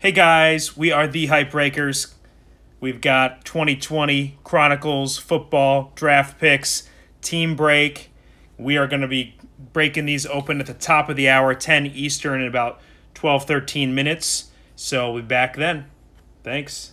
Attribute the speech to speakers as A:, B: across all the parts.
A: Hey guys, we are the Hype Breakers. We've got 2020 Chronicles, football, draft picks, team break. We are going to be breaking these open at the top of the hour, 10 Eastern, in about 12, 13 minutes. So we'll be back then. Thanks.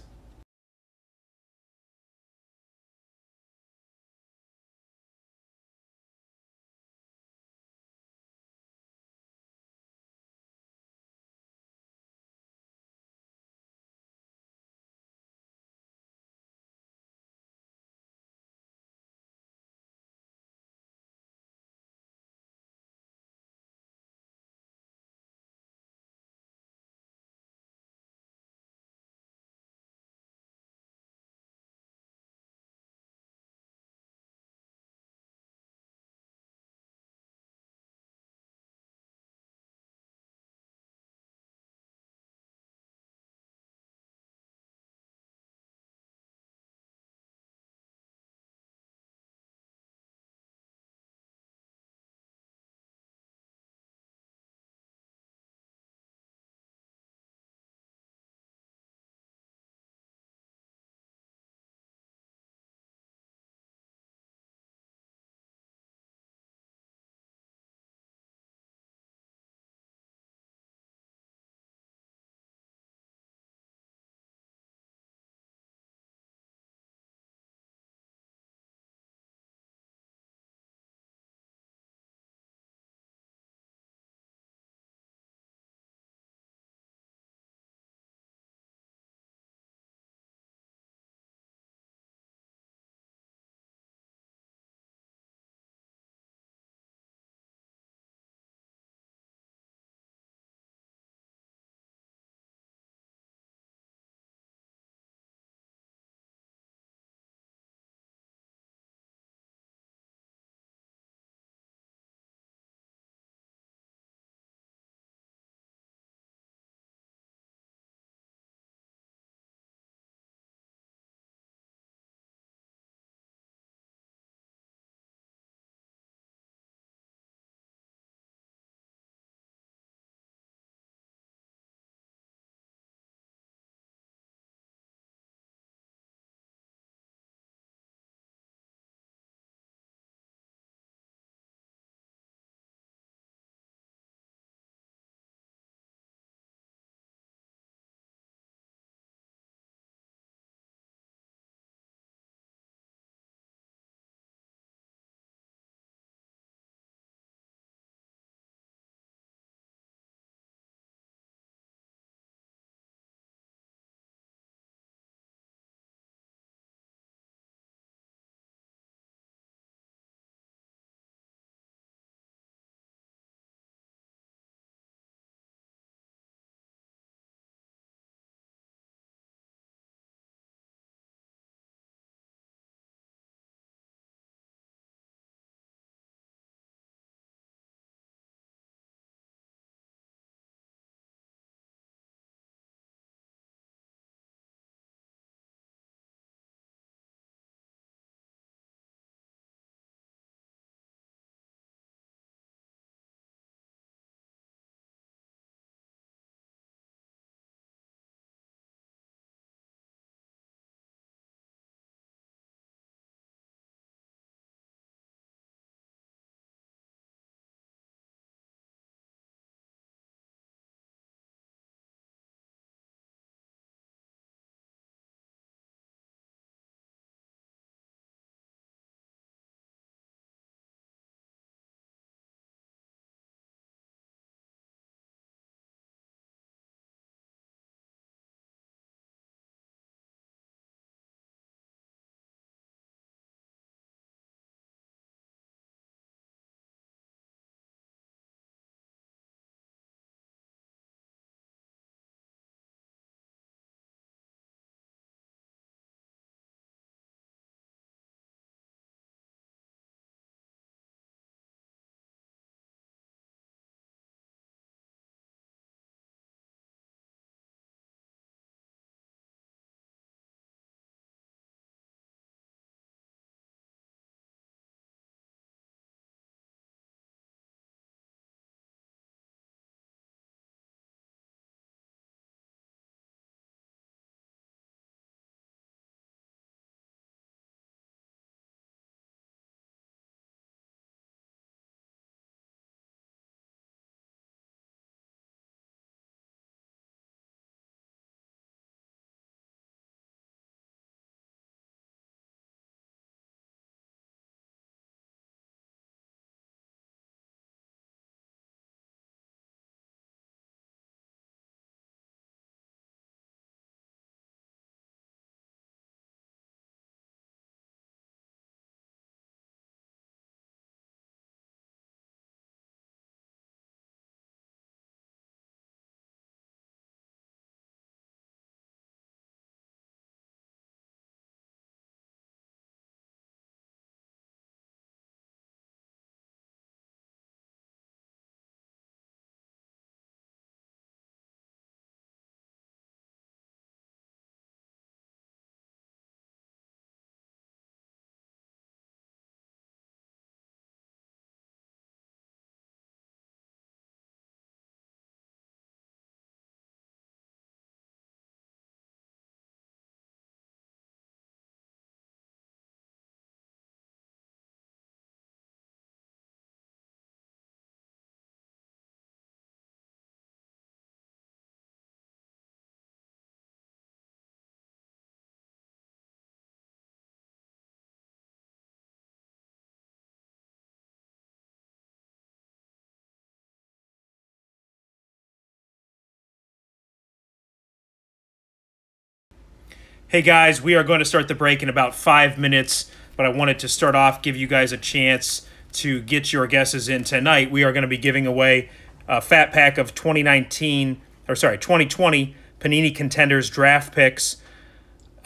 A: Hey guys, we are going to start the break in about five minutes, but I wanted to start off, give you guys a chance to get your guesses in tonight. We are going to be giving away a fat pack of 2019, or sorry, 2020 Panini Contenders draft picks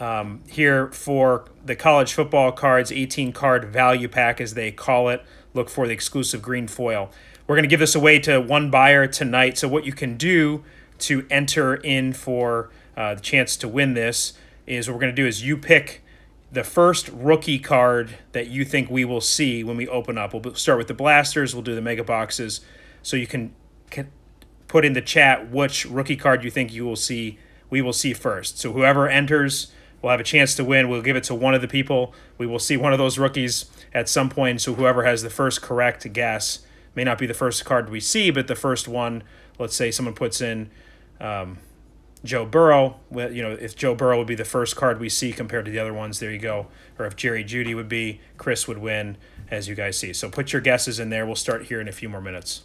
A: um, here for the college football cards 18 card value pack, as they call it. Look for the exclusive green foil. We're going to give this away to one buyer tonight. So, what you can do to enter in for uh, the chance to win this is what we're going to do is you pick the first rookie card that you think we will see when we open up. We'll start with the blasters, we'll do the mega boxes. So you can, can put in the chat which rookie card you think you will see we will see first. So whoever enters will have a chance to win. We'll give it to one of the people. We will see one of those rookies at some point. So whoever has the first correct guess may not be the first card we see, but the first one, let's say someone puts in um, Joe Burrow, you know, if Joe Burrow would be the first card we see compared to the other ones, there you go. Or if Jerry Jeudy would be, Chris would win, as you guys see. So put your guesses in there. We'll start here in a few more minutes.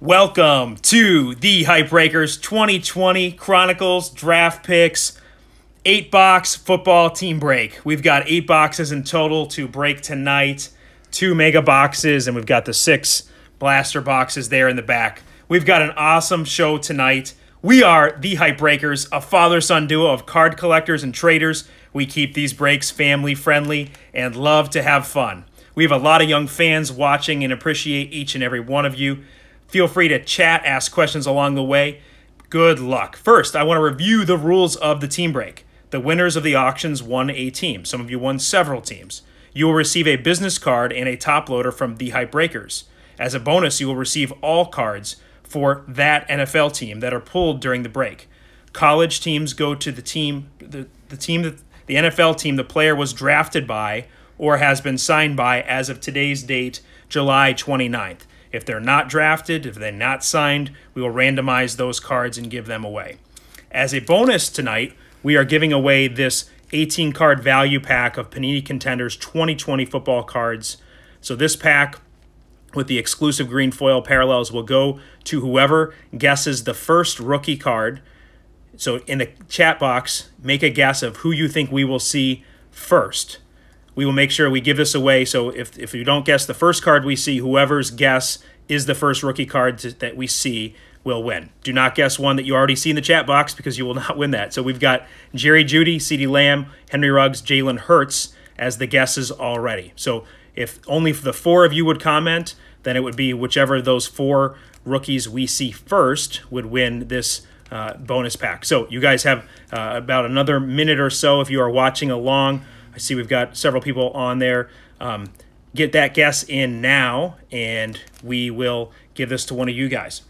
A: Welcome to the Hype Breakers 2020 Chronicles Draft Picks 8 box football team break. We've got 8 boxes in total to break tonight, 2 mega boxes, and we've got the 6 blaster boxes there in the back. We've got an awesome show tonight. We are the Hype Breakers, a father son duo of card collectors and traders. We keep these breaks family friendly and love to have fun. We have a lot of young fans watching and appreciate each and every one of you. Feel free to chat, ask questions along the way. Good luck. First, I want to review the rules of the team break. The winners of the auctions won a team. Some of you won several teams. You will receive a business card and a top loader from the Hype Breakers. As a bonus, you will receive all cards for that NFL team that are pulled during the break. College teams go to the team the, the team that the NFL team the player was drafted by or has been signed by as of today's date, July 29th. If they're not drafted, if they're not signed, we will randomize those cards and give them away. As a bonus tonight, we are giving away this 18 card value pack of Panini Contenders 2020 football cards. So this pack with the exclusive green foil parallels will go to whoever guesses the first rookie card. So in the chat box, make a guess of who you think we will see first we will make sure we give this away. So if, if you don't guess the first card we see, whoever's guess is the first rookie card to, that we see will win. Do not guess one that you already see in the chat box because you will not win that. So we've got Jerry Jeudy, CeeDee Lamb, Henry Ruggs, Jalen Hurts as the guesses already. So if only the four of you would comment, then it would be whichever of those four rookies we see first would win this uh, bonus pack. So you guys have uh, about another minute or so if you are watching along. I see we've got several people on there. Um, get that guess in now, and we will give this to one of you guys.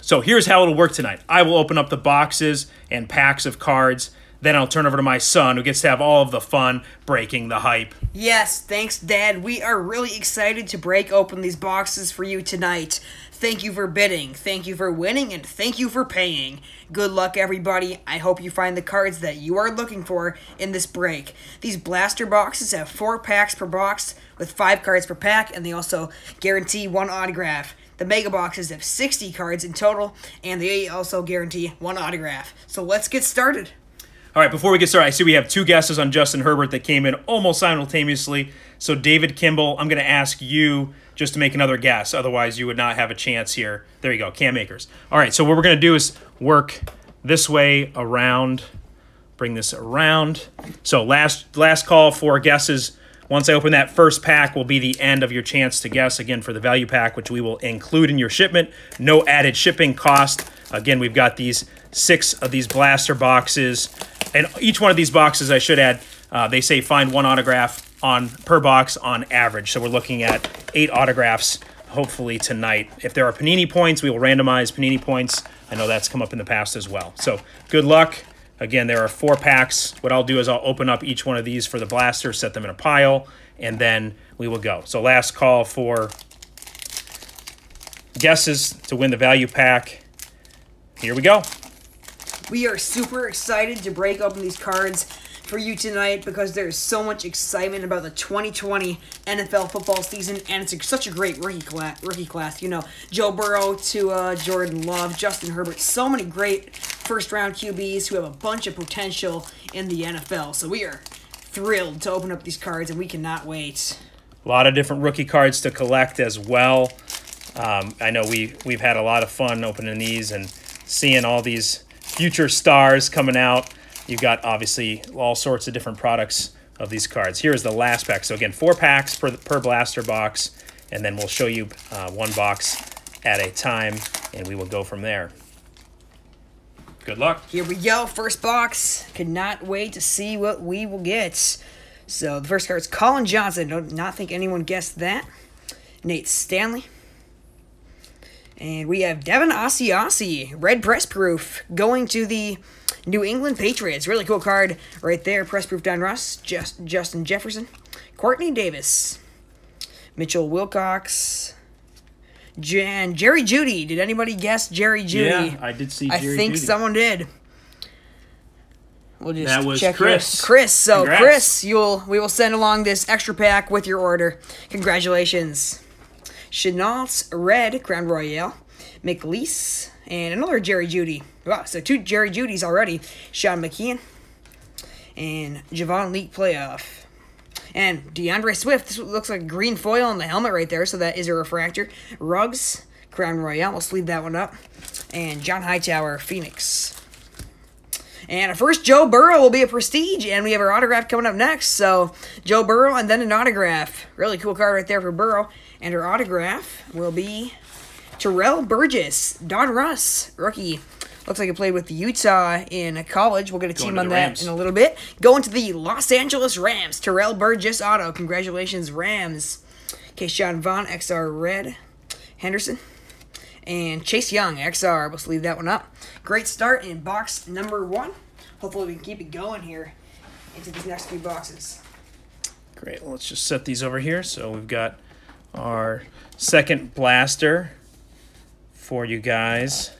A: So here's how it'll work tonight. I will open up the boxes and packs of cards. Then I'll turn over to my son, who gets to have all of the fun breaking the hype.
B: Yes, thanks, Dad. We are really excited to break open these boxes for you tonight. Thank you for bidding, thank you for winning, and thank you for paying. Good luck, everybody. I hope you find the cards that you are looking for in this break. These blaster boxes have four packs per box with five cards per pack, and they also guarantee one autograph. The mega boxes have 60 cards in total, and they also guarantee one autograph. So let's get started.
A: All right, before we get started, I see we have two guesses on Justin Herbert that came in almost simultaneously. So, David Kimball, I'm going to ask you just to make another guess. Otherwise, you would not have a chance here. There you go, Cam Akers. All right, so what we're going to do is work this way around, bring this around. So last last call for guesses. Once I open that first pack will be the end of your chance to guess, again, for the value pack, which we will include in your shipment. No added shipping cost. Again, we've got these six of these blaster boxes. And each one of these boxes, I should add, uh, they say find one autograph on per box on average. So we're looking at eight autographs hopefully tonight. If there are Panini points, we will randomize Panini points. I know that's come up in the past as well. So good luck. Again, there are four packs. What I'll do is I'll open up each one of these for the blaster, set them in a pile, and then we will go. So last call for guesses to win the value pack. Here we go.
B: We are super excited to break open these cards for you tonight because there's so much excitement about the 2020 NFL football season, and it's such a great rookie class. Rookie class, you know, Joe Burrow to uh, Jordan Love, Justin Herbert, so many great first round QBs who have a bunch of potential in the NFL. So we are thrilled to open up these cards, and we cannot wait.
A: A lot of different rookie cards to collect as well. Um, I know we we've had a lot of fun opening these and seeing all these future stars coming out. You got obviously all sorts of different products of these cards. Here is the last pack. So again, four packs per, per blaster box, and then we'll show you uh, one box at a time, and we will go from there. Good luck.
B: Here we go. First box. Cannot wait to see what we will get. So the first card is Collin Johnson. Do not think anyone guessed that. Nate Stanley. And we have Devin Asiasi, red press proof, going to the New England Patriots. Really cool card right there. Press proof Donruss. Just, Justin Jefferson. Courtney Davis. Mitchell Wilcox. Jan Jerry Jeudy. Did anybody guess Jerry Jeudy?
A: Yeah, I did see. Jerry
B: I think
A: Jeudy.
B: someone did. We'll just
A: That was
B: check
A: Chris.
B: Here. Chris. So
A: Congrats.
B: Chris, you'll we will send along this extra pack with your order. Congratulations. Shenault's Red Crown Royale. McLeese, and another Jerry Jeudy. Wow, so two Jerry Jeudys already. Sean McKeon and Javon Leake playoff. And DeAndre Swift, this looks like green foil on the helmet right there, so that is a refractor. Ruggs, Crown Royale, we'll sleeve that one up. And John Hightower, Phoenix. And first Joe Burrow will be a prestige, and we have our autograph coming up next. So Joe Burrow and then an autograph. Really cool card right there for Burrow. And our autograph will be Terrell Burgess, Donruss, rookie. Looks like he played with Utah in college. We'll get a
A: Going
B: team on that
A: Rams.
B: in a little bit. Going to the Los Angeles Rams. Terrell Burgess auto. Congratulations, Rams. Ke'Shawn Vaughn, XR Red. Henderson. And Chase Young, XR. Let's leave that one up. Great start in box number one. Hopefully, we can keep it going here into these next few boxes.
A: Great. Well, let's just set these over here. So we've got our second blaster for you guys.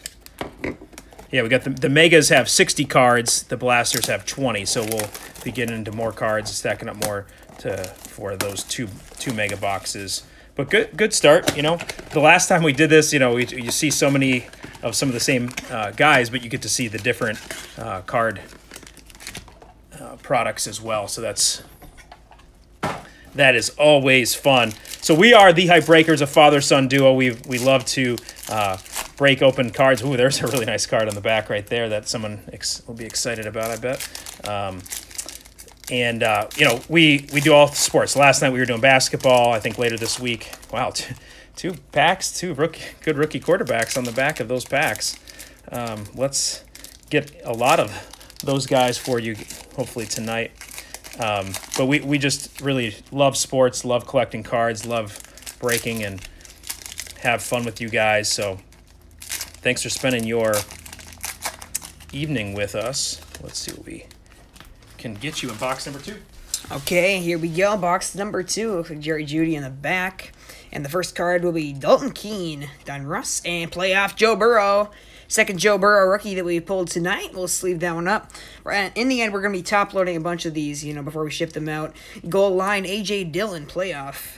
A: Yeah, we got the, the megas have 60 cards, the blasters have 20, so we'll be getting into more cards, stacking up more to for those two two mega boxes. But good good start, you know. The last time we did this, you know, we, you see so many of some of the same uh, guys, but you get to see the different uh, card uh, products as well. So that's that is always fun. So we are the Hype Breakers, a father-son duo. We we love to uh, break open cards. Ooh, there's a really nice card on the back right there that someone will be excited about. I bet. Um, and uh, you know, we we do all sports. Last night we were doing basketball. I think later this week. Wow, two, two packs, two rookie, good rookie quarterbacks on the back of those packs. Um, let's get a lot of those guys for you, hopefully tonight. Um, but we, we just really love sports, love collecting cards, love breaking, and have fun with you guys. So thanks for spending your evening with us. Let's see what we can get you in box number two.
B: Okay, here we go. Box number two. Like Jerry Jeudy in the back. And the first card will be Dalton Keene, Donruss, and playoff Joe Burrow. Second Joe Burrow rookie that we pulled tonight. We'll sleeve that one up. In the end, we're going to be top loading a bunch of these, you know, before we ship them out. Goal line, A.J. Dillon, playoff.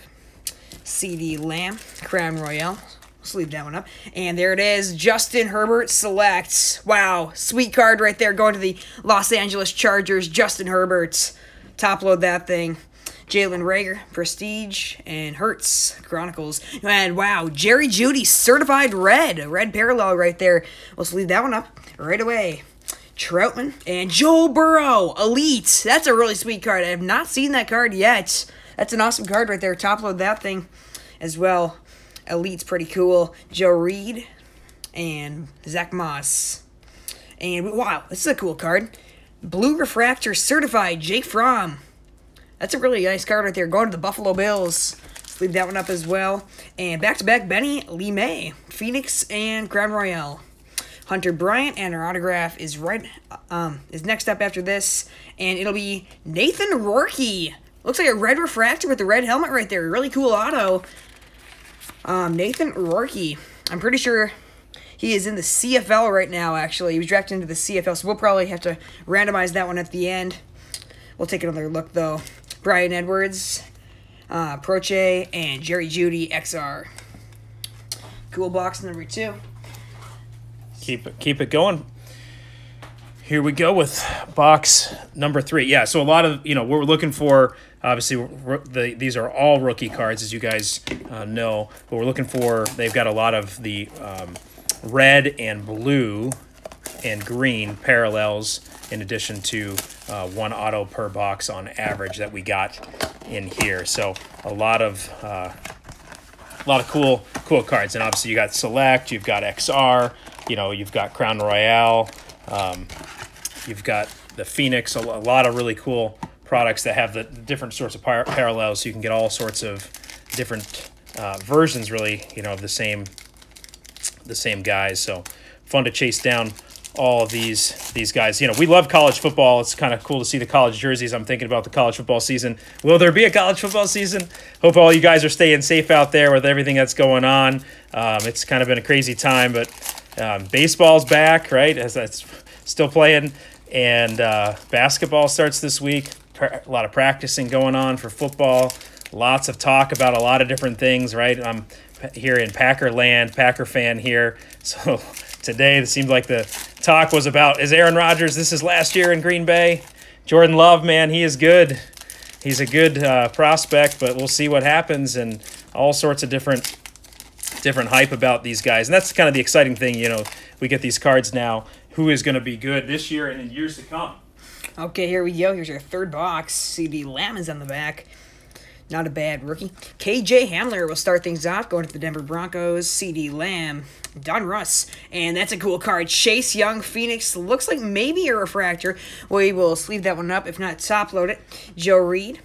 B: CeeDee Lamb, Crown Royale. Sleeve that one up. And there it is. Justin Herbert selects. Wow. Sweet card right there going to the Los Angeles Chargers. Justin Herbert. Top load that thing. Jalen Reagor, Prestige, and Hurts Chronicles. And wow, Jerry Jeudy, certified red. Red parallel right there. Let's leave that one up right away. Trautman and Joe Burrow, Elite. That's a really sweet card. I have not seen that card yet. That's an awesome card right there. Top load that thing as well. Elite's pretty cool. Joe Reed and Zach Moss. And wow, this is a cool card. Blue Refractor Certified Jake Fromm. That's a really nice card right there. Going to the Buffalo Bills. Let's leave that one up as well. And back to back Benny LeMay, Phoenix and Crown Royale. Hunter Bryant and our autograph is right um is next up after this, and it'll be Nathan Rourke. Looks like a red refractor with the red helmet right there. Really cool auto. Um, Nathan Rourke. I'm pretty sure he is in the CFL right now. Actually, he was drafted into the CFL, so we'll probably have to randomize that one at the end. We'll take another look though. Bryan Edwards, uh, Proche, and Jerry Jeudy XR. Cool box number two.
A: keep it keep it going. Here we go with box number three. Yeah, so a lot of you know we're looking for obviously the these are all rookie cards as you guys uh, know, but we're looking for they've got a lot of the um, red and blue and green parallels in addition to uh, one auto per box on average that we got in here. So a lot of uh, a lot of cool cool cards and obviously you got select you've got xr you know you've got crown royale um, you've got the phoenix a, a lot of really cool products that have the different sorts of par- parallels so you can get all sorts of different uh, versions really you know of the same the same guys. So fun to chase down all of these these guys. You know we love college football. It's kind of cool to see the college jerseys. I'm thinking about the college football season. Will there be a college football season? Hope all you guys are staying safe out there with everything that's going on. Um, it's kind of been a crazy time but um, baseball's back right? As that's still playing. And uh, basketball starts this week a lot of practicing going on for football lots of talk about a lot of different things, right? I'm here in Packer land, Packer fan here. So today it seemed like the talk was about is Aaron Rodgers, this is last year in Green Bay. Jordan Love, man, he is good. He's a good uh, prospect, but we'll see what happens and all sorts of different different hype about these guys. And that's kind of the exciting thing, you know, we get these cards now. Who is going to be good this year and in years to come?
B: Okay, here we go. Here's our third box. CeeDee Lamb is on the back. Not a bad rookie. KJ Hamler will start things off, going to the Denver Broncos. CeeDee Lamb, Donruss, and that's a cool card. Chase Young, Phoenix, looks like maybe a refractor. We will sleeve that one up, if not top load it. Joe Reed,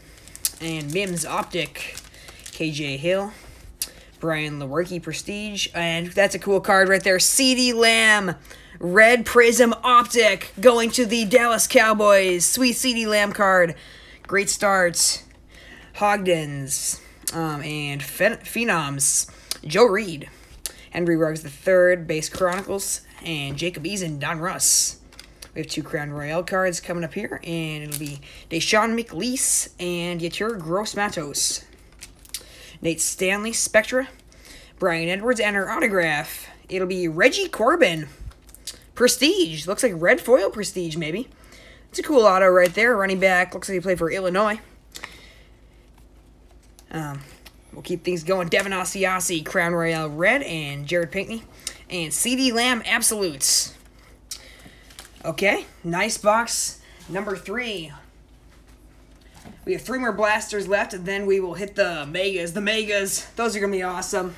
B: and Mims Optic, KJ Hill, Brian Lewerke Prestige, and that's a cool card right there. CeeDee Lamb, Red Prism Optic, going to the Dallas Cowboys. Sweet CeeDee Lamb card. Great starts. Hodgins, um, and Phen- Phenoms, Joe Reed, Henry Ruggs III, Base Chronicles, and Jacob Eason, Donruss. We have two Crown Royale cards coming up here, and it'll be Deshaun McLeese and Yetur Gross Matos. Nate Stanley, Spectra, Bryan Edwards, and our autograph. It'll be Reggie Corbin, Prestige. Looks like red foil Prestige, maybe. It's a cool auto right there. Running back. Looks like he played for Illinois. Um, we'll keep things going. Devin Asiasi, Crown Royale Red, and Jared Pinkney. And CeeDee Lamb Absolutes. Okay, nice box. Number three. We have three more blasters left, and then we will hit the megas. The megas, those are going to be awesome.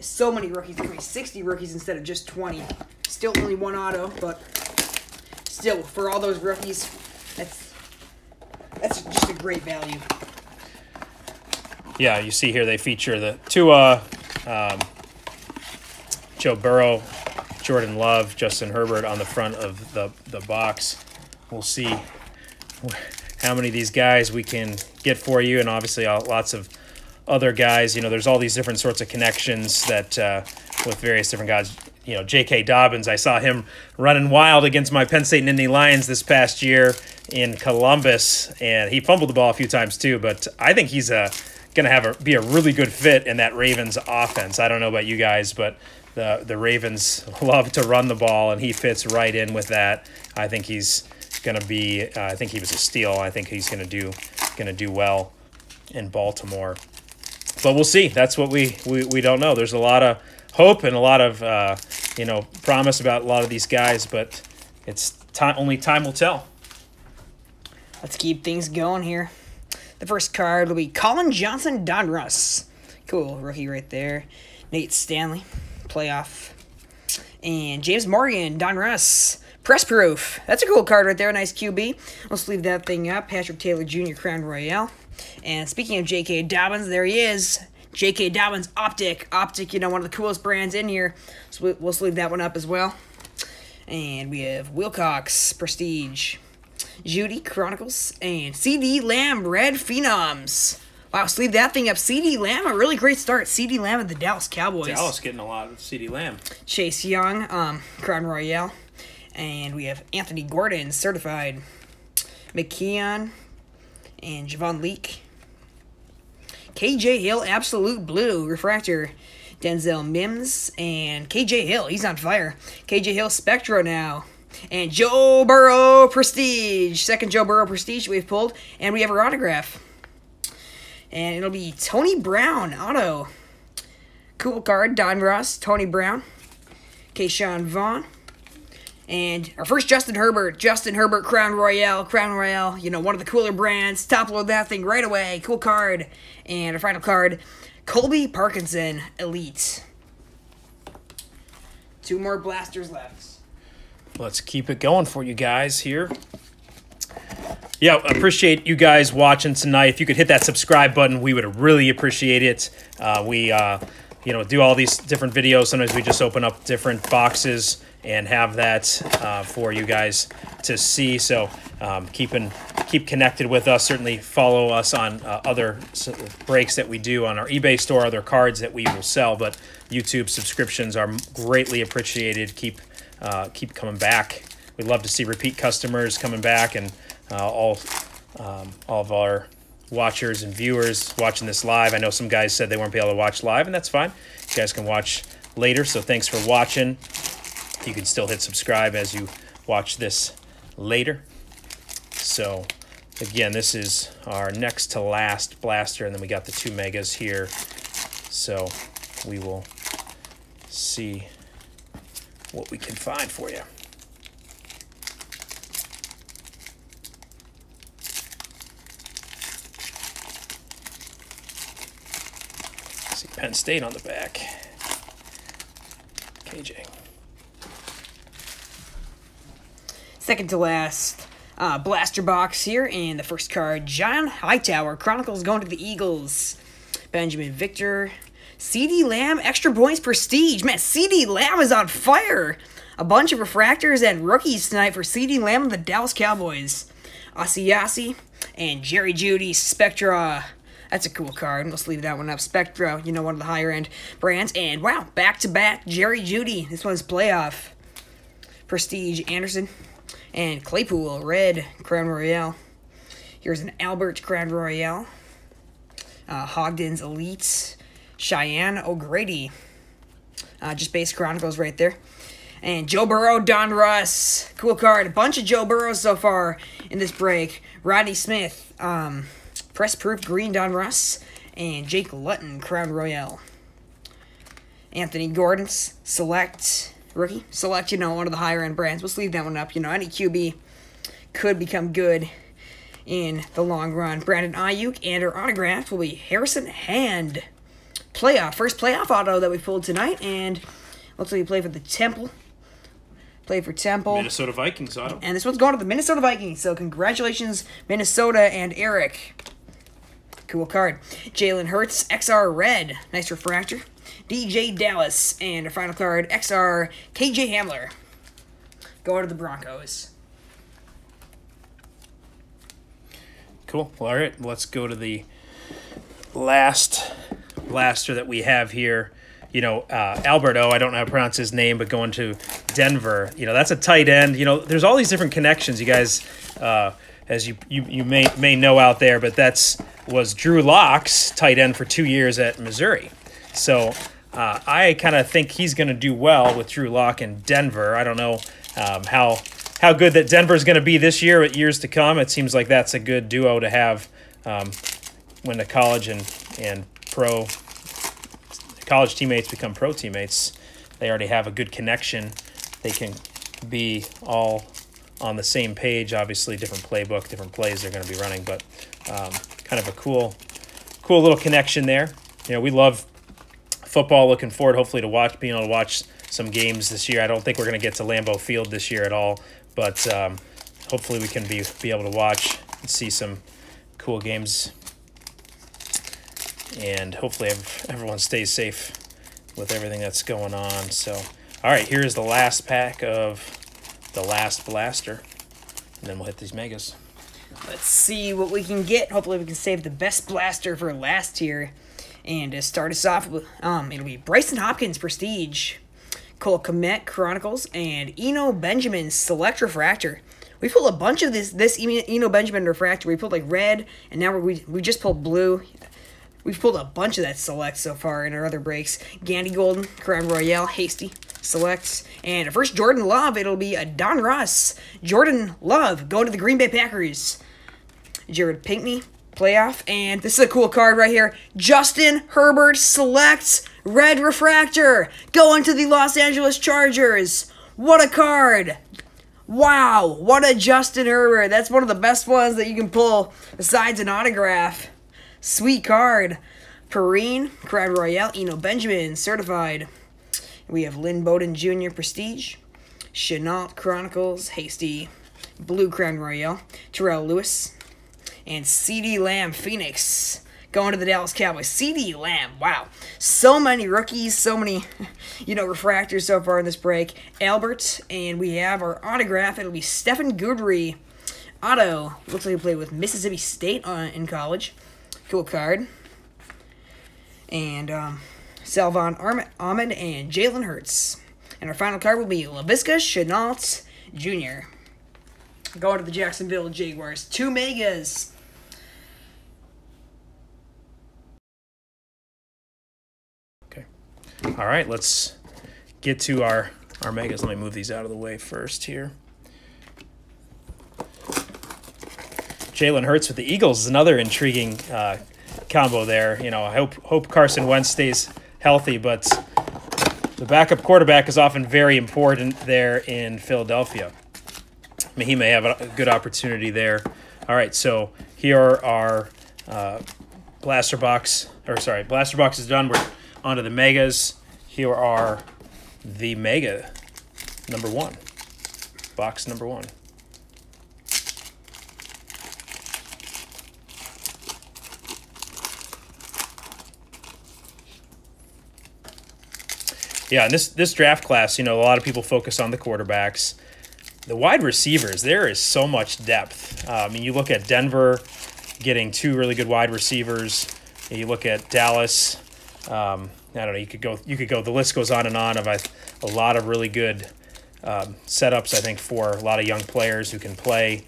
B: So many rookies. There's going to be 60 rookies instead of just 20. Still only one auto, but still, for all those rookies, that's, that's just a great value
A: yeah, you see here they feature the Tua, um, Joe Burrow, Jordan Love, Justin Herbert on the front of the, the box. We'll see how many of these guys we can get for you, and obviously uh, lots of other guys. You know, there's all these different sorts of connections that uh, with various different guys. You know, J.K. Dobbins, I saw him running wild against my Penn State Nittany Lions this past year in Columbus, and he fumbled the ball a few times too. But I think he's a going to have a, be a really good fit in that Ravens offense. I don't know about you guys, but the the Ravens love to run the ball, and he fits right in with that. I think he's going to be. Uh, I think he was a steal. I think he's going to do going to do well in Baltimore. But we'll see. That's what we, we we don't know. There's a lot of hope and a lot of uh, you know promise about a lot of these guys, but it's time. Only time will tell.
B: Let's keep things going here. The first card will be Collin Johnson Donruss. Cool rookie right there. Nate Stanley, playoff. And James Morgan, Donruss. Press proof. That's a cool card right there. Nice QB. Let's leave that thing up. Patrick Taylor Jr. Crown Royale. And speaking of J.K. Dobbins, there he is. J.K. Dobbins Optic. Optic, you know, one of the coolest brands in here. So we'll leave that one up as well. And we have Wilcox Prestige. Jeudy Chronicles, and CeeDee Lamb Red Phenoms. Wow, sleeve that thing up. CeeDee Lamb, a really great start. CeeDee Lamb of the Dallas Cowboys.
A: Dallas getting a lot of CeeDee Lamb.
B: Chase Young, um, Crown Royale. And we have Anthony Gordon, certified. McKeon and Javon Leake. KJ Hill, Absolute Blue, Refractor. Denzel Mims and KJ Hill, he's on fire. KJ Hill Spectra now. And Joe Burrow Prestige. Second Joe Burrow Prestige we've pulled. And we have our autograph. And it'll be Tony Brown auto. Cool card. Donruss, Tony Brown. Ke'Shawn Vaughn. And our first Justin Herbert. Justin Herbert Crown Royale. Crown Royale. You know, one of the cooler brands. Top load that thing right away. Cool card. And our final card. Colby Parkinson Elite. Two more blasters left
A: let's keep it going for you guys here. Yeah, appreciate you guys watching tonight. If you could hit that subscribe button, we would really appreciate it. Uh, we, uh, you know, do all these different videos. Sometimes we just open up different boxes and have that uh, for you guys to see. So um, keep, in, keep connected with us. Certainly follow us on uh, other breaks that we do on our eBay store, other cards that we will sell. But YouTube subscriptions are greatly appreciated. Keep uh, keep coming back. We'd love to see repeat customers coming back and uh, all um, all of our watchers and viewers watching this live. I know some guys said they weren't be able to watch live, and that's fine. You guys can watch later. So thanks for watching. You can still hit subscribe as you watch this later. So again, this is our next to last blaster, and then we got the two megas here. So we will see what we can find for you. See Penn State on the back. KJ.
B: Second to last uh, blaster box here, and the first card, John Hightower Chronicles going to the Eagles. Binjimen Victor, CeeDee Lamb, extra points prestige. Man, CeeDee Lamb is on fire. A bunch of refractors and rookies tonight for CeeDee Lamb and the Dallas Cowboys. Asiasi and Jerry Jeudy, Spectra. That's a cool card. Let's leave that one up. Spectra, you know, one of the higher end brands. And wow, back to back Jerry Jeudy. This one's playoff. Prestige Anderson and Claypool Red Crown Royale. Here's an Albert Crown Royale. Uh, Hogden's Elite. Cheyenne O'Grady. Uh, just base Chronicles right there. And Joe Burrow, Donruss. Cool card. A bunch of Joe Burrows so far in this break. Rodney Smith, um, Press Proof Green Donruss. And Jake Luton, Crown Royale. Anthony Gordon's Select Rookie. Select, you know, one of the higher end brands. Let's leave that one up. You know, any QB could become good in the long run. Brandon Aiyuk and our autograph will be Harrison Hand. Playoff, first playoff auto that we pulled tonight. And looks like he played for the Temple. Played for Temple.
A: Minnesota Vikings auto.
B: And this one's going to the Minnesota Vikings. So congratulations, Minnesota and Eric. Cool card. Jalen Hurts, XR Red. Nice refractor. DJ Dallas. And a final card, XR KJ Hamler. Going to the Broncos.
A: Cool. Well, all right, let's go to the last blaster that we have here. You know, uh, Alberto, I don't know how to pronounce his name, but going to Denver, you know, that's a tight end. You know, there's all these different connections, you guys, uh, as you, you, you may, may know out there, but that's was Drew Lock's tight end for two years at Missouri. So uh, I kind of think he's going to do well with Drew Lock in Denver. I don't know um, how how good that Denver is going to be this year, but years to come, it seems like that's a good duo to have um, when the college and and pro college teammates become pro teammates. They already have a good connection. They can be all on the same page. Obviously, different playbook, different plays they're going to be running, but um, kind of a cool, cool little connection there. You know, we love football. Looking forward, hopefully, to watch being able to watch some games this year. I don't think we're going to get to Lambeau Field this year at all, but um, hopefully, we can be be able to watch and see some cool games. And hopefully, everyone stays safe with everything that's going on. So, all right, here is the last pack of the last blaster, and then we'll hit these megas.
B: Let's see what we can get. Hopefully, we can save the best blaster for last here. And to start us off, um, it'll be Brycen Hopkins Prestige, Cole Kmet Chronicles, and Eno Benjamin Select Refractor. We pulled a bunch of this this Eno Benjamin Refractor. We pulled like red, and now we we just pulled blue. We've pulled a bunch of that select so far in our other breaks. Gandy Golden, Crown Royale, Hasty, selects. And first, Jordan Love. It'll be a Donruss. Jordan Love going to the Green Bay Packers. Jared Pinkney, playoff. And this is a cool card right here. Justin Herbert selects Red Refractor going to the Los Angeles Chargers. What a card! Wow, what a Justin Herbert. That's one of the best ones that you can pull besides an autograph. Sweet card. Perrine, Crown Royale, Eno Benjamin, certified. We have Lynn Bowden Jr. Prestige, Shenault Chronicles, Hasty, Blue Crown Royale, Terrell Lewis, and CeeDee Lamb Phoenix. Going to the Dallas Cowboys. CeeDee Lamb. Wow. So many rookies, so many, you know, refractors so far in this break. Albert, and we have our autograph. It'll be Stephen Guidry. Auto. Looks like he played with Mississippi State uh, in college. Cool card. And um, Salvon Ahmed and Jalen Hurts. And our final card will be Laviska Shenault Jr. Going to the Jacksonville Jaguars. Two megas.
A: All right, let's get to our our megas. Let me move these out of the way first here. Jalen Hurts with the Eagles is another intriguing uh, combo there. You know, I hope hope Carson Wentz stays healthy, but the backup quarterback is often very important there in Philadelphia. I mean, he may have a good opportunity there. All right, so here are our uh, blaster box, or sorry, blaster box is done. We're onto the megas. Here are the mega number one, box number one. Yeah, and this this draft class, you know, a lot of people focus on the quarterbacks. The wide receivers, there is so much depth. Uh, I mean, you look at Denver getting two really good wide receivers. You look at Dallas. Um, I don't know. You could go. You could go. The list goes on and on of a, a lot of really good um, setups. I think for a lot of young players who can play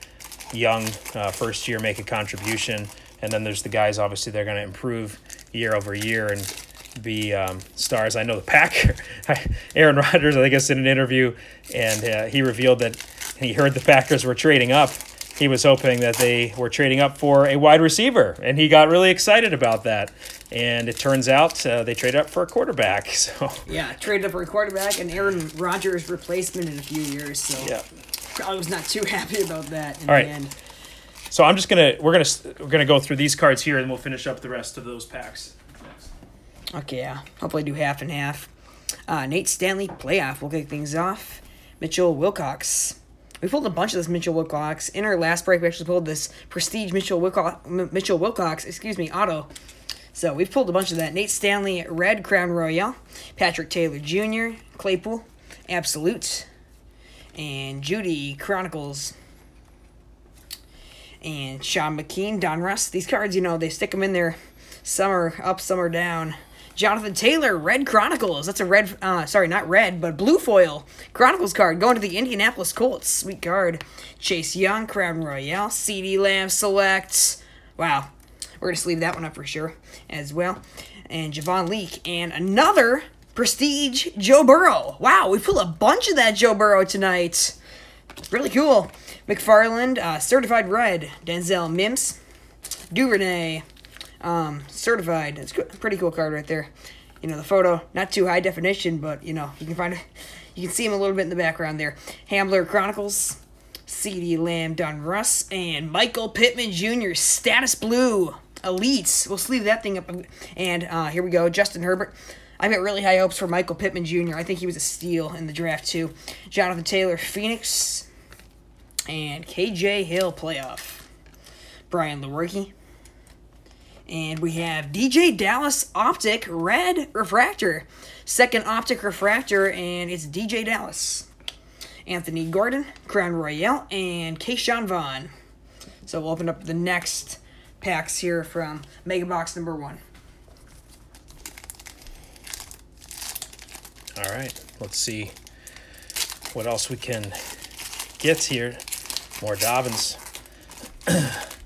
A: young uh, first year, make a contribution, and then there's the guys. Obviously, they're going to improve year over year and be um, stars. I know the Packer, Aaron Rodgers, I think, I in an interview, and uh, he revealed that he heard the Packers were trading up. He was hoping that they were trading up for a wide receiver, and he got really excited about that. And it turns out uh, they traded up for a quarterback. So
B: yeah, traded up for a quarterback and Aaron Rodgers' replacement in a few years. So
A: yeah,
B: I was not too happy about that. In
A: All right. End. So I'm just gonna we're gonna we're gonna go through these cards here, and we'll finish up the rest of those packs.
B: Okay, yeah. Hopefully do half and half. Uh, Nate Stanley playoff. We'll kick things off. Mitchell Wilcox. We pulled a bunch of this Mitchell Wilcox. In our last break, we actually pulled this Prestige Mitchell Wilcox, Mitchell Wilcox, excuse me, auto. So we've pulled a bunch of that. Nate Stanley, Red Crown Royale. Patrick Taylor Jr., Claypool, Absolute, and Jeudy Chronicles. And Sean McKeon, Don Donruss. These cards, you know, they stick them in there. Some are up, some are down. Jonathan Taylor, Red Chronicles. That's a red, uh, sorry, not red, but blue foil Chronicles card going to the Indianapolis Colts. Sweet card. Chase Young, Crown Royale, CeeDee Lamb Select. Wow, we're gonna sleeve that one up for sure as well. And Javon Leake and another Prestige Joe Burrow. Wow, we pulled a bunch of that Joe Burrow tonight. Really cool. McFarland, uh, Certified Red, Denzel Mims, Duvernay, um, certified. It's pretty cool card right there. You know, the photo, not too high definition, but, you know, you can find it. You can see him a little bit in the background there. Hamler Chronicles, CeeDee Lamb, Donruss, and Michael Pittman Jr., Status Blue, Elites. We'll sleeve that thing up. And uh, here we go, Justin Herbert. I've got really high hopes for Michael Pittman Jr. I think he was a steal in the draft, too. Jonathan Taylor, Phoenix, and KJ Hill, playoff. Brian Lewerke, and we have DeeJay Dallas Optic Red Refractor. Second Optic Refractor, and it's DeeJay Dallas. Anthony Gordon, Crown Royale, and Ke'Shawn Vaughn. So we'll open up the next packs here from Mega Box number one.
A: All right, let's see what else we can get here. More Dobbins.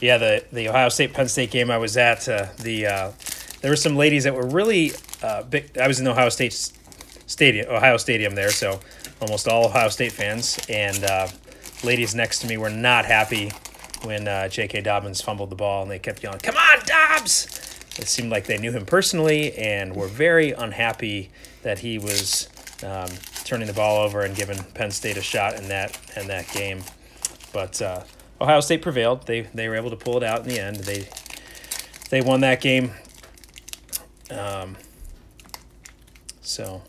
A: yeah, the the Ohio State Penn State game I was at, uh, the uh, there were some ladies that were really uh, big. I was in Ohio State stadium, Ohio Stadium there, so almost all Ohio State fans and uh, ladies next to me were not happy when uh, J.K. Dobbins fumbled the ball and they kept yelling, "Come on, Dobbs!" It seemed like they knew him personally and were very unhappy that he was um, turning the ball over and giving Penn State a shot in that in that game. But Ohio State prevailed. They they were able to pull it out in the end. They they won that game. Um, so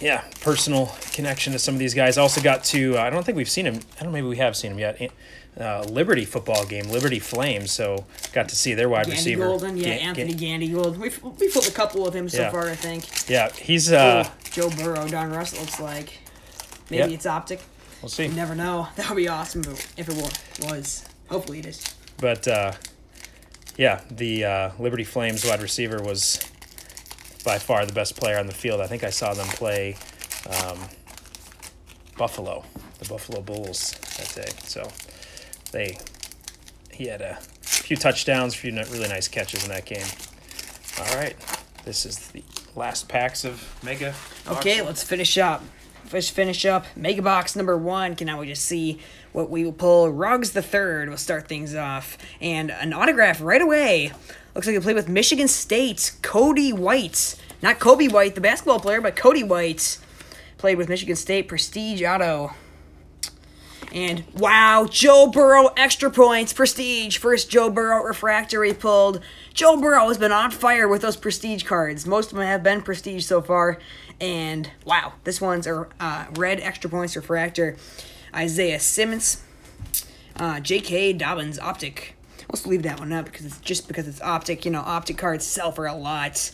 A: yeah, personal connection to some of these guys. Also got to I don't think we've seen him. I don't know maybe we have seen him yet. Uh, Liberty football game, Liberty Flames. So got to see their wide
B: Gandy
A: receiver.
B: Golden, yeah, Anthony Gandy Golden. We've we've pulled a couple of him so yeah. far, I think.
A: Yeah, he's uh,
B: Joe Burrow, Donruss. Looks like maybe yep. it's optic.
A: We'll see.
B: You never know. That would be awesome if it was. Hopefully it is.
A: But uh, yeah, the uh, Liberty Flames wide receiver was by far the best player on the field. I think I saw them play um, Buffalo, the Buffalo Bulls that day. So they he had a few touchdowns, a few really nice catches in that game. All right, this is the last packs of Mega.
B: Okay, let's finish up. Let's finish up. Mega box number one. Can now we just see what we will pull? Ruggs the third will start things off, and an autograph right away. Looks like he played with Michigan State. Cody White, not Coby White, the basketball player, but Cody White played with Michigan State. Prestige auto. And wow, Joe Burrow extra points, prestige. First Joe Burrow refractory pulled. Joe Burrow has been on fire with those prestige cards. Most of them have been prestige so far. And wow, this one's a uh, red extra points refractor. Isaiah Simmons, uh, J.K. Dobbins optic. Let's leave that one up because it's just because it's optic. You know, optic cards sell for a lot.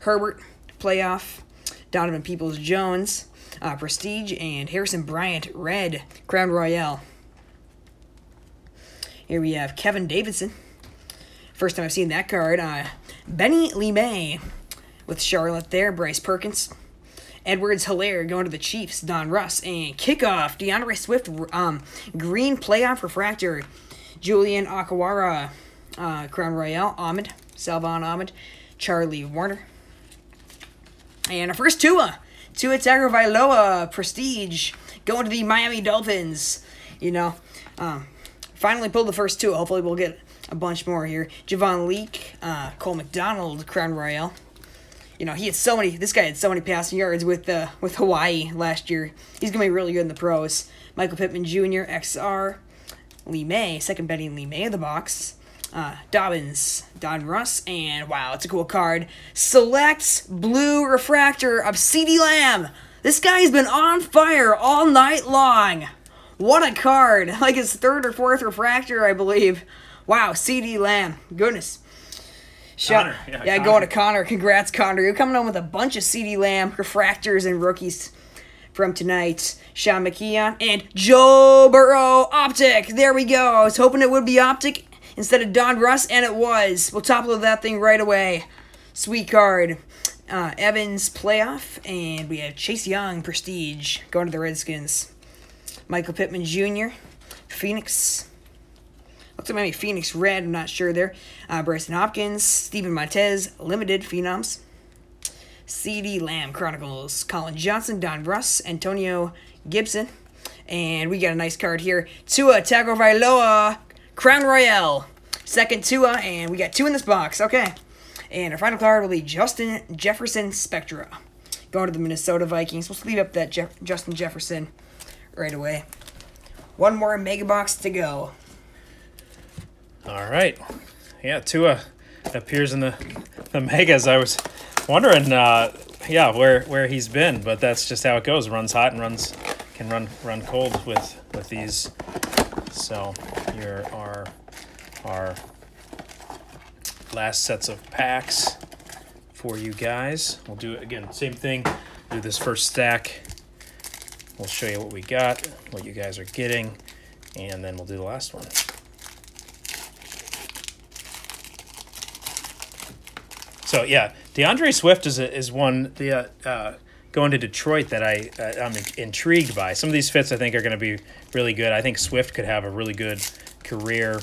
B: Herbert playoff. Donovan Peoples Jones uh, Prestige, and Harrison Bryant, Red, Crown Royale. Here we have Kevin Davidson. First time I've seen that card. Uh, Benny LeMay with Charlotte there, Bryce Perkins. Edwards Helaire going to the Chiefs, Donruss, and kickoff, DeAndre Swift, um, Green Playoff Refractor, Julian Okwara, uh, Crown Royale, Ahmed, Salvon Ahmed, Charlie Woerner. And our first Tua, Tua Tagovailoa, Prestige, going to the Miami Dolphins. You know, um, finally pulled the first two. Hopefully, we'll get a bunch more here. Javon Leake, uh, Cole McDonald, Crown Royale. You know, he had so many. This guy had so many passing yards with uh, with Hawaii last year. He's gonna be really good in the pros. Michael Pittman Jr., XR, LeMay, second Benny LeMay of the box. Uh, Dobbins, Donruss, and wow, it's a cool card. Selects Blue Refractor of CeeDee Lamb. This guy's been on fire all night long. What a card. Like his third or fourth refractor, I believe. Wow, CeeDee Lamb. Goodness.
A: Connor, yeah,
B: yeah, going to Connor. Congrats, Connor. You're coming home with a bunch of CeeDee Lamb refractors and rookies from tonight. Sean McKeon and Joe Burrow Optic. There we go. I was hoping it would be Optic instead of Donruss, and it was. We'll top load that thing right away. Sweet card. Uh, Evans playoff, and we have Chase Young Prestige going to the Redskins. Michael Pittman Jr. Phoenix. Looks like maybe Phoenix Red. I'm not sure there. Uh, Brycen Hopkins, Steven Montez, Limited Phenoms. CeeDee Lamb Chronicles, Collin Johnson, Donruss, Antonio Gibson. And we got a nice card here. Tua Tagovailoa, Crown Royale. Second Tua, and we got two in this box. Okay. And our final card will be Justin Jefferson Spectra. Going to the Minnesota Vikings. Let's leave up that Jeff- Justin Jefferson right away. One more mega box to go.
A: All right. Yeah, Tua appears in the the megas. I was wondering, uh, yeah, where where he's been, but that's just how it goes. Runs hot and runs can run run cold with with these. So here are our last sets of packs for you guys. We'll do it again, same thing. Do this first stack. We'll show you what we got, what you guys are getting, and then we'll do the last one. So yeah, DeAndre Swift is a, is one the uh, uh, going to Detroit that I uh, I'm intrigued by. Some of these fits I think are going to be really good. I think Swift could have a really good career.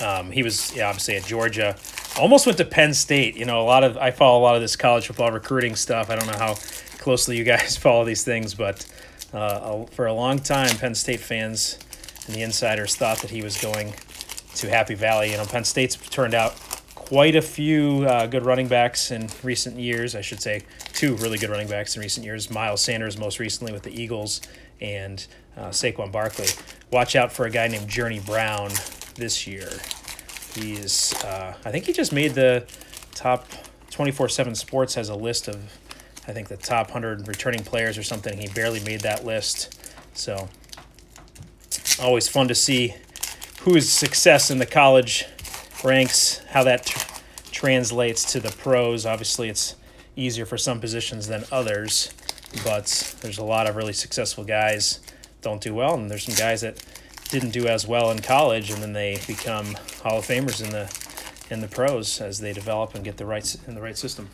A: Um, he was yeah, obviously at Georgia, almost went to Penn State. You know, a lot of I follow a lot of this college football recruiting stuff. I don't know how closely you guys follow these things, but uh, for a long time, Penn State fans and the insiders thought that he was going to Happy Valley. You know, Penn State's turned out quite a few uh, good running backs in recent years. I should say two really good running backs in recent years. Miles Sanders, most recently with the Eagles, and uh, Saquon Barkley. Watch out for a guy named Journey Brown this year. He's, uh, I think he just made the top 24 7 Sports has a list of, I think, the top 100 returning players or something. He barely made that list. So, always fun to see whose success in the college ranks, how that tr- translates to the pros. Obviously, it's easier for some positions than others, but there's a lot of really successful guys don't do well, and there's some guys that didn't do as well in college, and then they become Hall of Famers in the in the pros as they develop and get the right in the right system.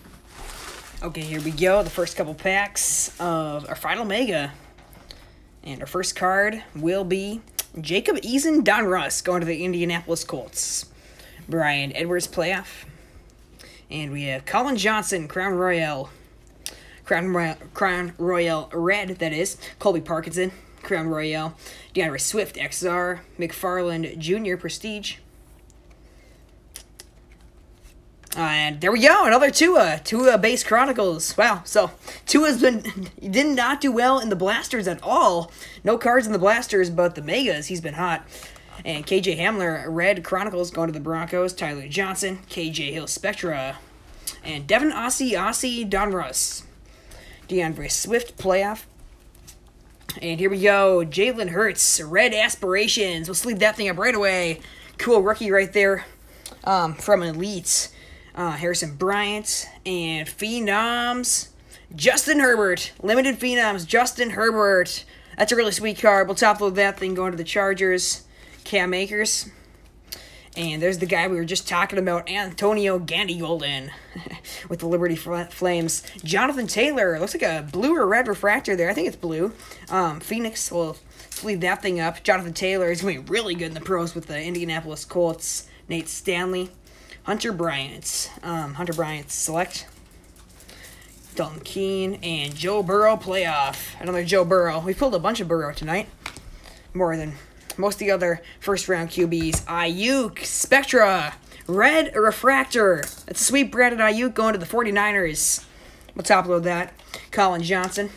B: Okay, here we go. The first couple packs of our final mega. And our first card will be Jacob Eason Donruss going to the Indianapolis Colts. Bryan Edwards playoff. And we have Collin Johnson, Crown Royale. Crown, Royale, Crown Royale Red, that is. Colby Parkinson, Crown Royale. DeAndre Swift, XR. McFarland Jr., Prestige. And there we go, another Tua, Tua Base Chronicles. Wow, so Tua's been did not do well in the Blasters at all. No cards in the Blasters, but the Megas, he's been hot. And KJ Hamler, Red Chronicles going to the Broncos. Tyler Johnson, KJ Hill Spectra, and Devin Aussie, Aussie Donruss, DeAndre Swift playoff. And here we go, Jalen Hurts, Red Aspirations. We'll sleeve that thing up right away. Cool rookie right there um, from Elite uh, Harrison Bryant, and Phenoms, Justin Herbert. Limited Phenoms, Justin Herbert. That's a really sweet card. We'll top load that thing going to the Chargers. Cam Akers. And there's the guy we were just talking about, Antonio Gandy Golden, with the Liberty Flames. Jonathan Taylor, looks like a blue or red refractor there. I think it's blue. Um, Phoenix will leave that thing up. Jonathan Taylor is going to be really good in the pros with the Indianapolis Colts. Nate Stanley, Hunter Bryant. Um, Hunter Bryant select. Dalton Keene and Joe Burrow playoff. Another Joe Burrow. We pulled a bunch of Burrow tonight. More than most of the other first round QBs. Aiyuk, Spectra, Red Refractor. That's a sweet Brandon Aiyuk going to the 49ers. We'll top load that. Collin Johnson.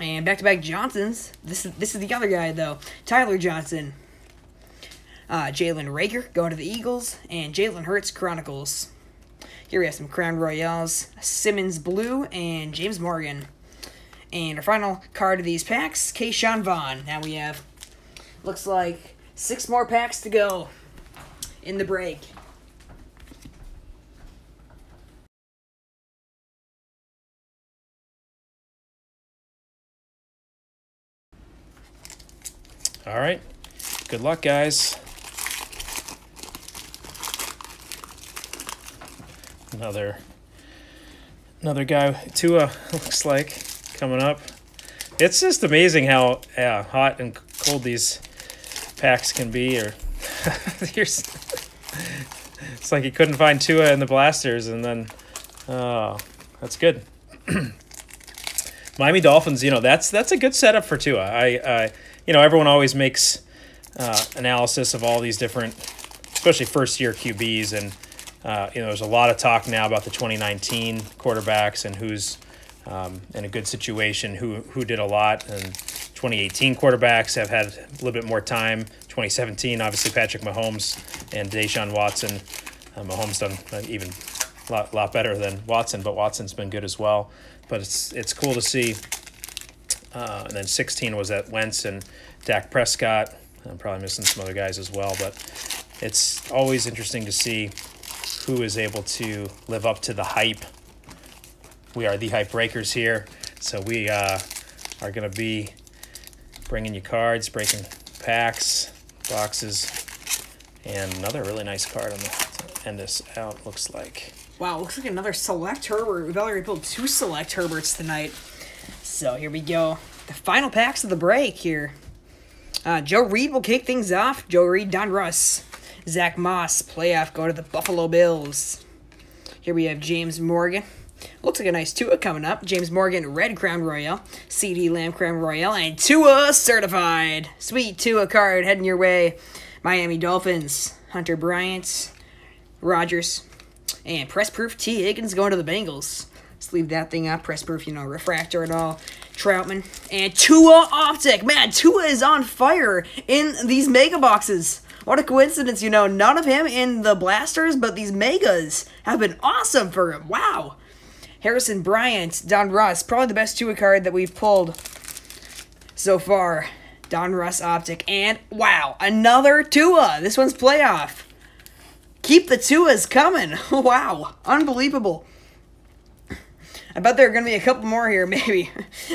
B: And back to back Johnsons. This is this is the other guy though. Tyler Johnson. Uh, Jalen Reagor going to the Eagles, and Jalen Hurts Chronicles. Here we have some Crown Royales, Simmons Blue, and James Morgan. And our final card of these packs, Ke'Shawn Vaughn. Now we have, looks like, six more packs to go in the break.
A: All right. Good luck, guys. Another another guy Tua looks like coming up. It's just amazing how yeah, hot and cold these packs can be. Or here's it's like he couldn't find Tua in the blasters, and then oh, that's good. Miami Dolphins, you know that's that's a good setup for Tua. I, I you know everyone always makes uh, analysis of all these different, especially first year QBs and uh, you know, there's a lot of talk now about the 2019 quarterbacks and who's um, in a good situation, who who did a lot, and 2018 quarterbacks have had a little bit more time. 2017, obviously Patrick Mahomes and Deshaun Watson. Uh, Mahomes done uh, even a lot, lot better than Watson, but Watson's been good as well. But it's it's cool to see. Uh, and then 16 was at Wentz and Dak Prescott. I'm probably missing some other guys as well, but it's always interesting to see who is able to live up to the hype. We are the hype breakers here, so we uh, are going to be bringing you cards, breaking packs, boxes, and another really nice card on the end this out. Looks like.
B: Wow, looks like another select Herbert. We've already pulled two select Herberts tonight. So here we go. The final packs of the break here. Uh, Joe Reed will kick things off. Joe Reed, Donruss. Zach Moss, playoff, go to the Buffalo Bills. Here we have James Morgan. Looks like a nice Tua coming up. James Morgan, Red Crown Royale. CeeDee Lamb Crown Royale. And Tua certified. Sweet Tua card heading your way. Miami Dolphins. Hunter Bryant. Rogers. And Press Proof T. Higgins going to the Bengals. Let's leave that thing up. Press Proof, you know, refractor and all. Trautman. And Tua Optic. Man, Tua is on fire in these mega boxes. What a coincidence, you know. None of him in the blasters, but these megas have been awesome for him. Wow. Harrison Bryant, Donruss, probably the best Tua card that we've pulled so far. Donruss Optic, and wow, another Tua. This one's playoff. Keep the Tuas coming. wow, unbelievable. I bet there are going to be a couple more here, maybe.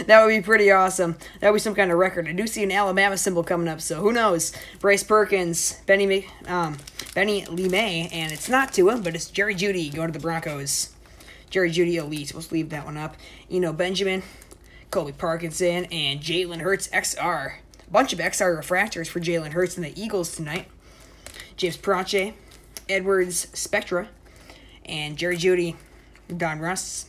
B: that would be pretty awesome. That would be some kind of record. I do see an Alabama symbol coming up, so who knows? Bryce Perkins, Benny, um, Benny LeMay, and it's not Tua, but it's Jerry Jeudy going to the Broncos. Jerry Jeudy Elite. Let's leave that one up. You know Benjamin, Colby Parkinson, and Jalen Hurts XR. A bunch of XR refractors for Jalen Hurts and the Eagles tonight. James Proche, Edwards Spectra, and Jerry Jeudy, Donruss.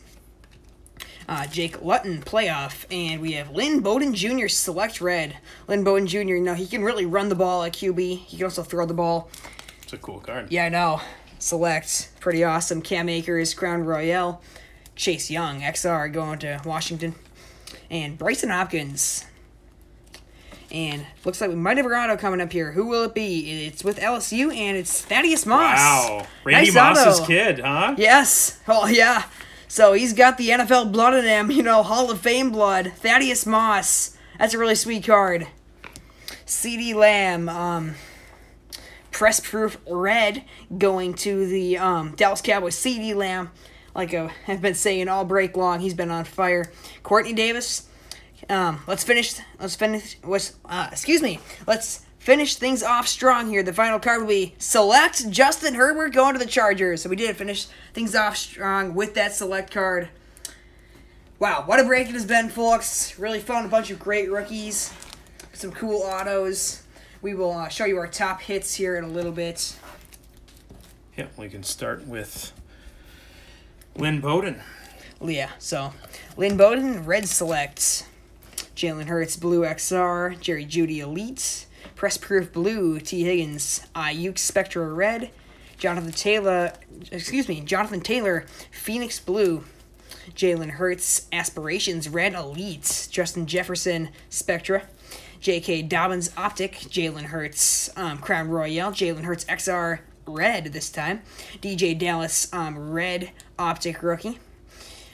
B: Uh, Jake Luton playoff, and we have Lynn Bowden Jr. select red. Lynn Bowden Jr. You know he can really run the ball at QB. He can also throw the ball.
A: It's a cool card.
B: Yeah, I know. Select, pretty awesome. Cam Akers, Crown Royale, Chase Young, XR going to Washington, and Bryson Hopkins. And looks like we might have a auto coming up here. Who will it be? It's with LSU, and it's Thaddeus Moss.
A: Wow, Randy
B: Nice
A: Moss's
B: auto.
A: kid, huh?
B: Yes. Oh, yeah. So he's got the NFL blood in him, you know, Hall of Fame blood. Thaddeus Moss. That's a really sweet card. CeeDee Lamb, um, press proof red going to the um, Dallas Cowboys. CeeDee Lamb, like I have been saying all break long, he's been on fire. Courtney Davis, um, let's finish. Let's finish. What's uh, excuse me? Let's finish things off strong here. The final card will be select Justin Herbert going to the Chargers. So we did finish things off strong with that select card. Wow, what a break it has been, folks. Really found a bunch of great rookies, some cool autos. We will uh, show you our top hits here in a little bit.
A: Yeah, we can start with Lynn Bowden.
B: Yeah, so Lynn Bowden, red select. Jalen Hurts, blue XR. Jerry Jeudy, elite. Press proof blue. T. Higgins, Aiyuk Spectra red. Jonathan Taylor, excuse me, Jonathan Taylor, Phoenix blue. Jalen Hurts, aspirations red elite. Justin Jefferson, Spectra. J.K. Dobbins optic. Jalen Hurts, um, Crown Royale. Jalen Hurts XR red this time. DeeJay Dallas, um, red optic rookie.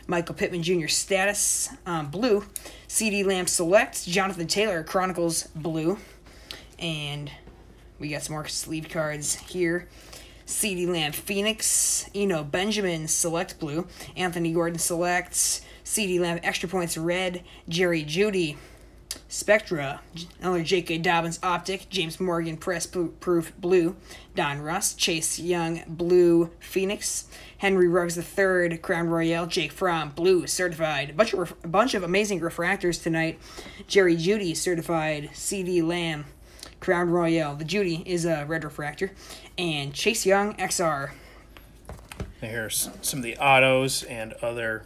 B: Michael Pittman Jr. status, um, blue. CeeDee Lamb select. Jonathan Taylor Chronicles blue. And we got some more sleeve cards here. CeeDee Lamb Phoenix. Eno Benjamin select blue. Anthony Gordon selects. CeeDee Lamb extra points red. Jerry Jeudy. Spectra, another J.K. Dobbins optic, James Morgan press proof blue, Donruss, Chase Young blue Phoenix, Henry Ruggs III Crown Royale, Jake Fromm blue certified, a bunch of a bunch of amazing refractors tonight. Jerry Jeudy certified, CeeDee Lamb Crown Royale. The Jeudy is a red refractor, and Chase Young XR.
A: Here's some of the autos and other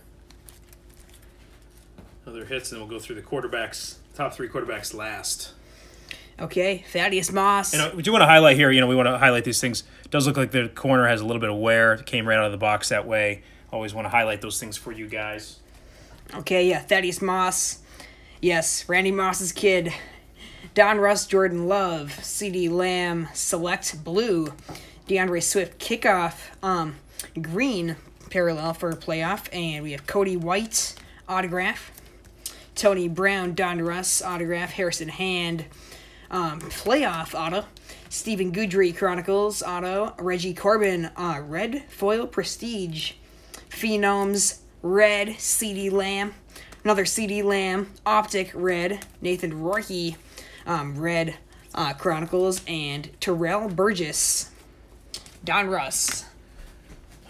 A: other hits, and we'll go through the quarterbacks, top three quarterbacks last.
B: Okay, Thaddeus Moss.
A: And uh, we do want to highlight here. You know, we want to highlight these things. It does look like the corner has a little bit of wear. It came right out of the box that way. Always want to highlight those things for you guys.
B: Okay, yeah, Thaddeus Moss. Yes, Randy Moss's kid. Donruss, Jordan Love, CeeDee Lamb, Select Blue, DeAndre Swift kickoff, um, green parallel for playoff, and we have Cody White autograph, Tony Brown, Donruss autograph, Harrison Hand, um, playoff auto, Stephen Guidry Chronicles auto, Reggie Corbin uh, red foil prestige, Phenoms red CeeDee Lamb, another CeeDee Lamb optic red, Nathan Rourke um, red uh, Chronicles, and Terrell Burgess, Donruss.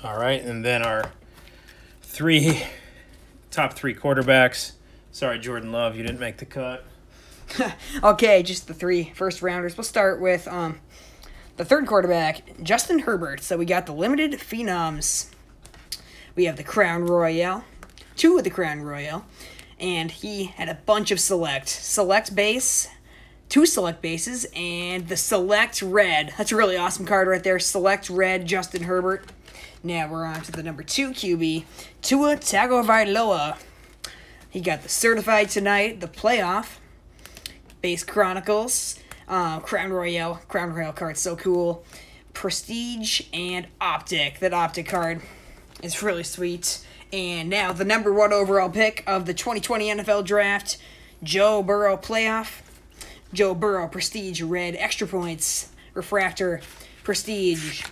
A: All right, and then our three top three quarterbacks. Sorry, Jordan Love, you didn't make the cut.
B: Okay, just the three first rounders. We'll start with um, the third quarterback, Justin Herbert. So we got the limited phenoms. We have the Crown Royale, two of the Crown Royale, and he had a bunch of select. Select base, two select bases, and the select red. That's a really awesome card right there. Select red, Justin Herbert. Now we're on to the number two QB, Tua Tagovailoa. He got the certified tonight, the playoff. Base Chronicles, uh, Crown Royale, Crown Royale card, so cool. Prestige and Optic. That Optic card is really sweet. And now the number one overall pick of the 2020 NFL Draft, Joe Burrow playoff. Joe Burrow Prestige Red Extra Points Refractor Prestige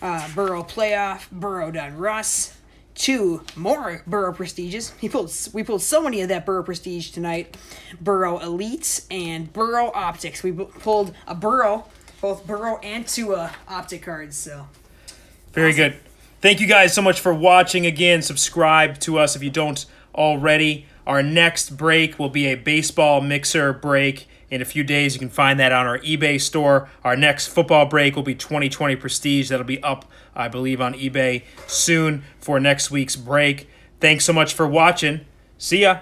B: uh, Burrow playoff. Burrow Donruss. Two more Burrow prestiges. He pulled we pulled so many of that Burrow prestige tonight. Burrow Elites and Burrow Optics. We pulled a Burrow, both Burrow and Tua optic cards. So
A: Very good. Thank you guys so much for watching again. Subscribe to us if you don't already. Our next break will be a baseball mixer break in a few days. You can find that on our eBay store. Our next football break will be 2020 Prestige. That'll be up, I believe, on eBay soon for next week's break. Thanks so much for watching. See ya.